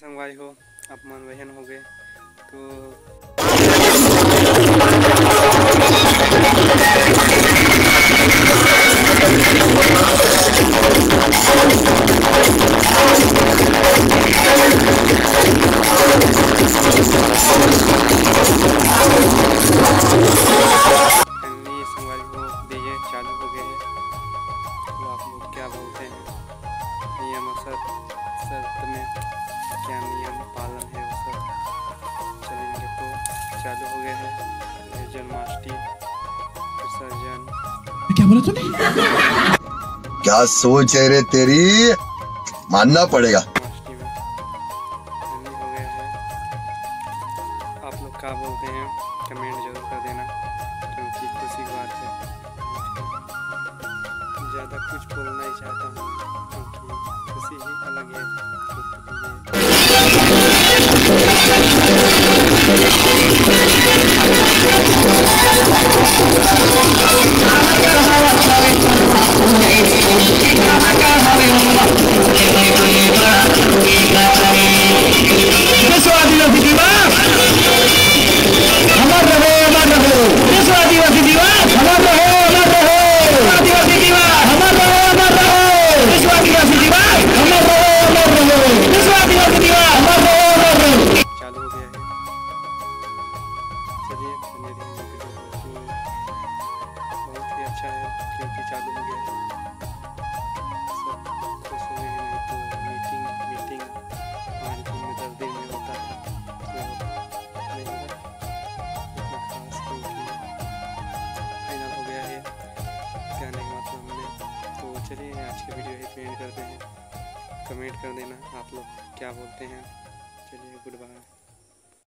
संग भाई हो अपमान बहन हो गए तो चालू हो गए हैं। तो आप लोग क्या बोलते हैं? शर्त में क्या नियम पालन है वो सब चलेंगे तो चालू हो गया है। जन्माष्टमी विसर्जन। क्या बोला तूने? क्या सोच है रे तेरी? मानना पड़ेगा। हो है। आप लोग क्या बोलते हैं? कमेंट ज़रूर कर देना क्योंकि खुशी की बात है। ज़्यादा कुछ बोलना नहीं चाहता हूँ क्योंकि खुशी ही अलग है। चालू हो तो मीटिंग मीटिंग हमारी टीम में दस दिन में तो फाइनल हो गया है। तो चलिए आज की वीडियो करते हैं। कमेंट कर देना आप लोग, क्या बोलते हैं। चलिए गुड बाय